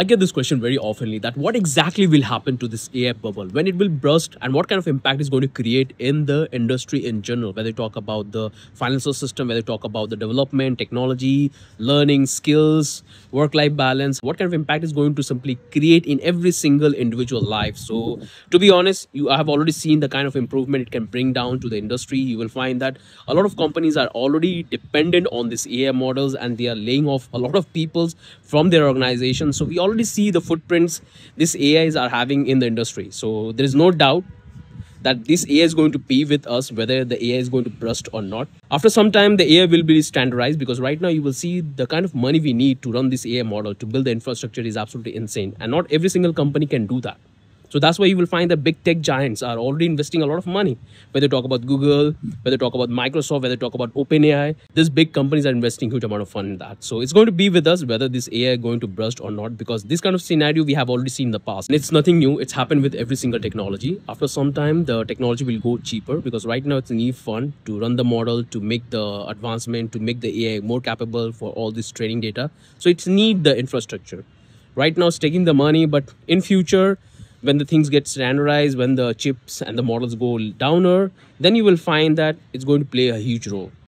I get this question very oftenly that what exactly will happen to this AI bubble? When it will burst and what kind of impact is going to create in the industry in general, whether you talk about the financial system, whether you talk about the development, technology, learning, skills, work-life balance, what kind of impact is going to simply create in every single individual life. So to be honest, you have already seen the kind of improvement it can bring down to the industry. You will find that a lot of companies are already dependent on this AI models and they are laying off a lot of people from their organization. So we already see the footprints these AIs are having in the industry. So there is no doubt that this AI is going to be with us, whether the AI is going to burst or not. After some time, the AI will be standardized because right now you will see the kind of money we need to run this AI model to build the infrastructure is absolutely insane. And not every single company can do that. So that's why you will find that big tech giants are already investing a lot of money. Whether you talk about Google, whether you talk about Microsoft, whether you talk about OpenAI, these big companies are investing huge amount of fund in that. So it's going to be with us whether this AI is going to burst or not because this kind of scenario we have already seen in the past. And it's nothing new. It's happened with every single technology. After some time, the technology will go cheaper because right now it's need fund to run the model, to make the advancement, to make the AI more capable for all this training data. So it's need the infrastructure. Right now it's taking the money, but in future, when the things get standardized, when the chips and the models go downer, then you will find that it's going to play a huge role.